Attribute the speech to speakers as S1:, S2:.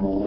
S1: うん。